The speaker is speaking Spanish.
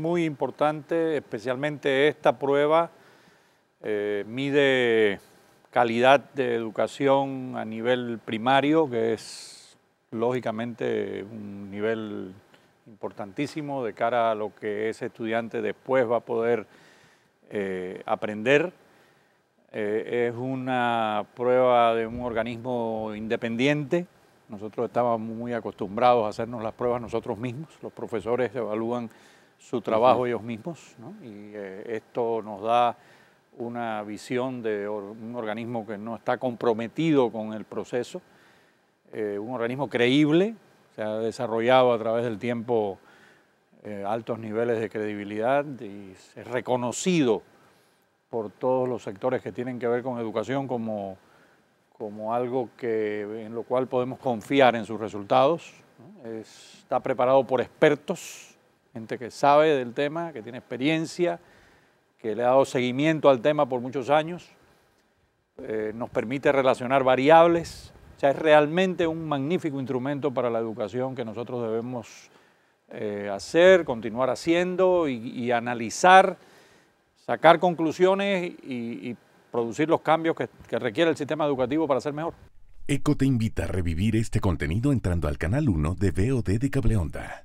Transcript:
Muy importante, especialmente esta prueba eh, mide calidad de educación a nivel primario, que es lógicamente un nivel importantísimo de cara a lo que ese estudiante después va a poder eh, aprender. Eh, es una prueba de un organismo independiente. Nosotros estábamos muy acostumbrados a hacernos las pruebas nosotros mismos. Los profesores evalúan su trabajo ellos mismos. Y eh, esto nos da una visión de un organismo que no está comprometido con el proceso, eh, un organismo creíble, se ha desarrollado a través del tiempo eh, altos niveles de credibilidad y es reconocido por todos los sectores que tienen que ver con educación como, como algo que, en lo cual podemos confiar en sus resultados. está preparado por expertos, gente que sabe del tema, que tiene experiencia, que le ha dado seguimiento al tema por muchos años, eh, nos permite relacionar variables, o sea, es realmente un magnífico instrumento para la educación que nosotros debemos eh, hacer, continuar haciendo y, analizar, sacar conclusiones y, producir los cambios que, requiere el sistema educativo para ser mejor. ECO te invita a revivir este contenido entrando al canal 1 de VOD de Cableonda.